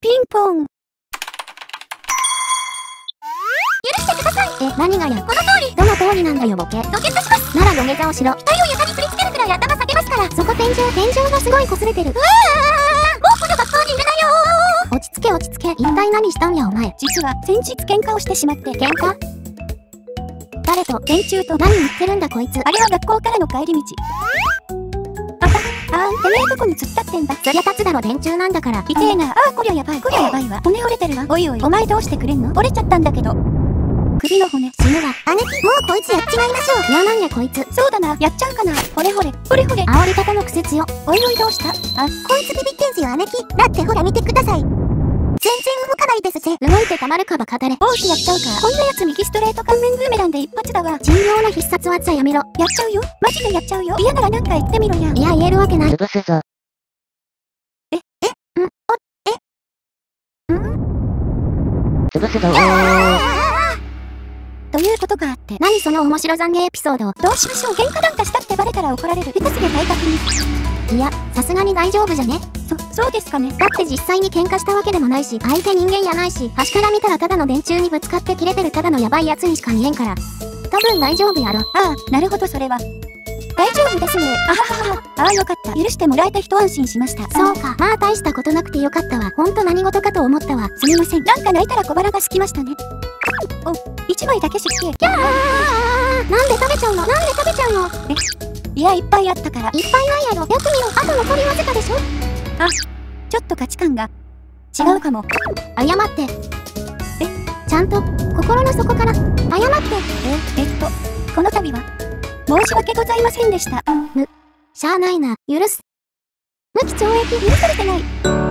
ピンポン。許してくださいえ、何がや？この通りどの通りなんだよボケ。土下座しますなら土下座をしろ。額を床に振りつけるくらい頭下げますからそこ天井、天井がすごい擦れてる。うわーもうこの学校にいるなよ落ち着け落ち着け。一体何したんやお前。実は先日喧嘩をしてしまって。喧嘩？誰と？電柱と何言ってるんだこいつ。あれは学校からの帰り道あーんてめえどこに突っ立ってんだ？そりゃ立つだろ電柱なんだから。痛えな。あーこりゃやばいこりゃやばいわ骨折れてるわ。おいおい。お前どうしてくれんの？折れちゃったんだけど。首の骨。死ぬわ。姉貴もうこいつやっちまいましょいやなんやこいつ。そうだな。やっちゃうかな。ほれほれ。ほれほれ。煽り方の癖強。おいおいどうした？あこいつビビってんすよ姉貴。だってほら見てください。全然動ですぜ動いてたまるかバカだれ。王子やっちゃうかこんなやつ右ストレート顔面ブーメランで一発だわ人形の必殺技やめろ。やっちゃうよマジでやっちゃうよ嫌ならなんか言ってみろやいや言えるわけない。潰すぞ。潰すぞおー。ということがあって何その面白懺悔エピソード。どうしましょう喧嘩なんかしたってバレたら怒られる下手すげ対角にいや、さすがに大丈夫じゃね？そそうですかねだって実際に喧嘩したわけでもないし、相手人間やないし、端から見たらただの電柱にぶつかって切れてるただのヤバいやつにしか見えんから。多分大丈夫やろ。ああなるほどそれは大丈夫ですねあはははああよかった許してもらえて一安心しましたそうか。まあ大したことなくてよかったわ。ほんと何事かと思ったわ。すみませんなんか泣いたら小腹が空きましたねお一枚だけ失敬あーなんで食べちゃうの？なんで食べちゃうの？いっいやいっぱいあったからぱいないやろ。よく見ろ。あと残りわずかでしょ？ちょっと価値観が違うかも謝って。え、ちゃんと、心の底から、謝って。え？えっとこの度は申し訳ございませんでしたしゃあないな。許す。無期懲役許されてない